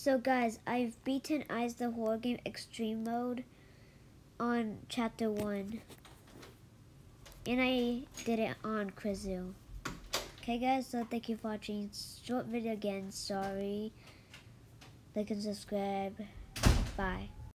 So guys, I've beaten Eyes the Horror Game Extreme Mode on Chapter 1. And I did it on Krasue. Okay guys, so thank you for watching. Short video again, sorry. Like and subscribe.